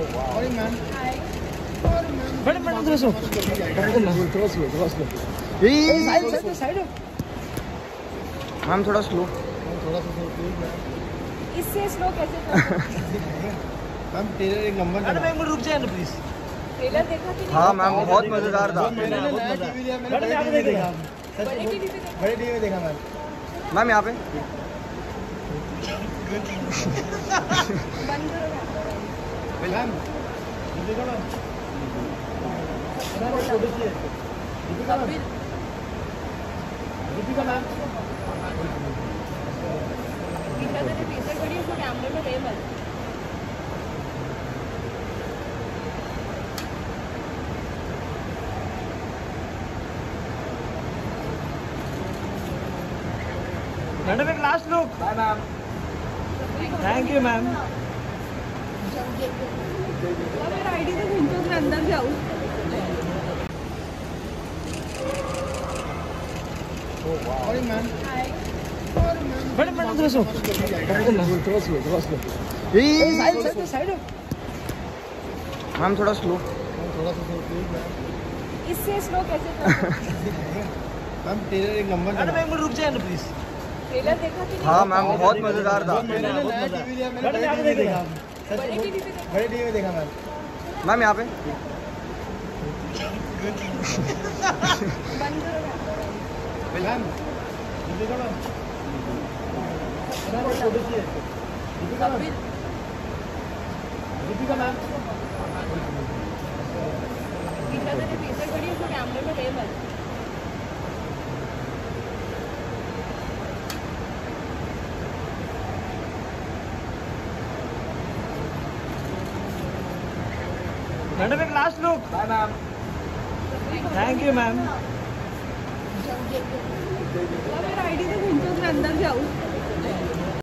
Morning, ma'am. थोड़ा slow थोड़ा slow थोड़ा slow side side side ma'am थोड़ा स्लो थोड़ा सा मैम इससे स्लो कैसे मैम टेलर एक नंबर मैडम एक मिनट रुक जाए ना प्लीज़ ट्रेलर देखा कि हाँ मैम बहुत मज़ेदार था। मैंने नया टीवी लिया मैंने बड़े टीवी देखा। बड़े टीवी देखा। बड़े टीवी में देखा मैम। मैम यहाँ पे। बंद मैम देखो मैम कपिल दीपिका मैम गीता तेरे पीछे खड़ी उसको कैमरे में ले मत मैडम एक last look bye ma'am thank you ma'am तो मैम थोड़ा स्लो थोड़ा मैम थोड़ा स्लो सा मैम इससे स्लो कैसे मैम टेलर एक नंबर एक रुक जाए ना प्लीज़ ट्रेलर देखा हाँ मैम बहुत मज़ेदार था मैंने नया टीवी लिया मैंने देखा बड़े टीवी में देखा मैम मैम यहाँ पे मैम दीपिका मैम कैमरे में मैडम एक last look bye ma'am thank you ma'am मेरा आईडी तो मैं अंदर जाऊँ